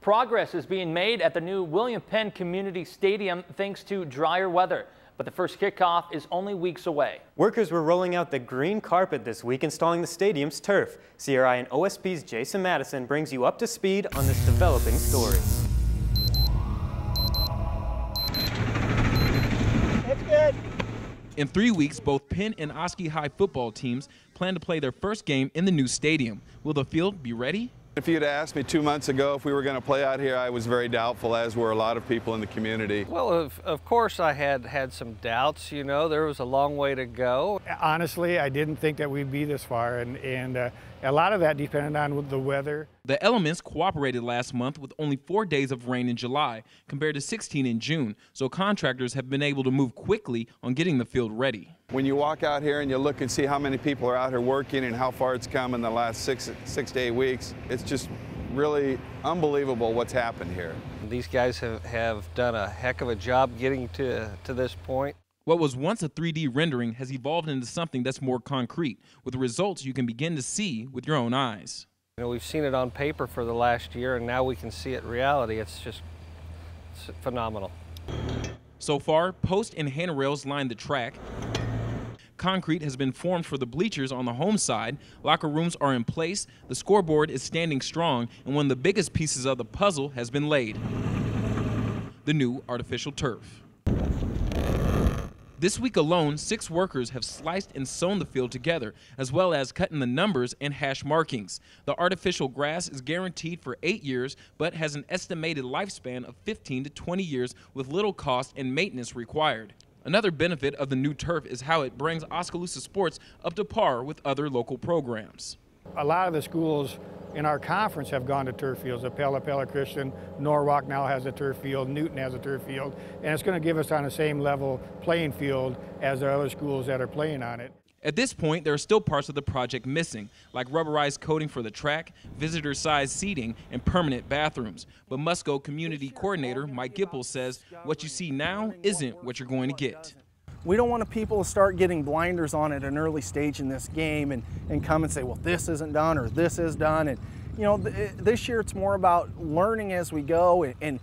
Progress is being made at the new William Penn Community Stadium thanks to drier weather. But the first kickoff is only weeks away. Workers were rolling out the green carpet this week installing the stadium's turf. CRI and OSP's Jason Madison brings you up to speed on this developing story. That's good. In three weeks, both Penn and Osky High football teams plan to play their first game in the new stadium. Will the field be ready? If you'd asked me two months ago if we were going to play out here, I was very doubtful, as were a lot of people in the community. Well, of, of course I had had some doubts, you know, there was a long way to go. Honestly, I didn't think that we'd be this far, and, and uh, a lot of that depended on the weather. The elements cooperated last month with only four days of rain in July compared to 16 in June, so contractors have been able to move quickly on getting the field ready. When you walk out here and you look and see how many people are out here working and how far it's come in the last six, six to eight weeks, it's just really unbelievable what's happened here. These guys have, have done a heck of a job getting to, to this point. What was once a 3D rendering has evolved into something that's more concrete, with results you can begin to see with your own eyes. You know, we've seen it on paper for the last year, and now we can see it in reality. It's just it's phenomenal. So far, post and handrails line the track, Concrete has been formed for the bleachers on the home side. Locker rooms are in place. The scoreboard is standing strong, and one of the biggest pieces of the puzzle has been laid the new artificial turf. This week alone, six workers have sliced and sewn the field together, as well as cutting the numbers and hash markings. The artificial grass is guaranteed for eight years, but has an estimated lifespan of 15 to 20 years with little cost and maintenance required. Another benefit of the new turf is how it brings Oskaloosa sports up to par with other local programs. A lot of the schools in our conference have gone to turf fields. Pella Pella Christian, Norwalk now has a turf field, Newton has a turf field, and it's going to give us on the same level playing field as the other schools that are playing on it. At this point, there are still parts of the project missing, like rubberized coating for the track, visitor-sized seating, and permanent bathrooms. But Musco Community Coordinator Mike Gipple says what you see now isn't what you're going to get. We don't want people to start getting blinders on at an early stage in this game and, and come and say, well, this isn't done or this is done. And, you know, th this year it's more about learning as we go. And, and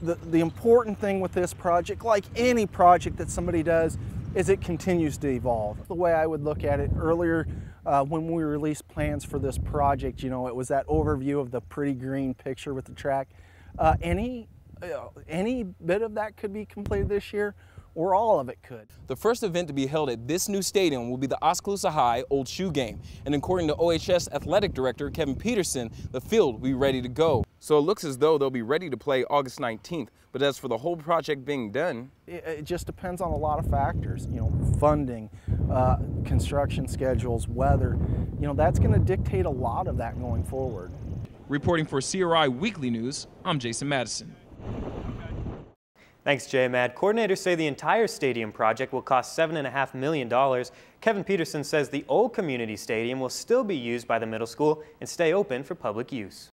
the, the important thing with this project, like any project that somebody does, is it continues to evolve. The way I would look at it earlier uh, when we released plans for this project, you know, it was that overview of the pretty green picture with the track. Uh, any, uh, any bit of that could be completed this year or all of it could. The first event to be held at this new stadium will be the Oskaloosa High Old Shoe Game. And according to OHS Athletic Director Kevin Peterson, the field will be ready to go. So it looks as though they'll be ready to play August 19th. But as for the whole project being done, it, it just depends on a lot of factors. You know, funding, uh, construction schedules, weather. You know, that's going to dictate a lot of that going forward. Reporting for CRI Weekly News, I'm Jason Madison. Thanks, J-Mad. Coordinators say the entire stadium project will cost $7.5 million. Kevin Peterson says the old community stadium will still be used by the middle school and stay open for public use.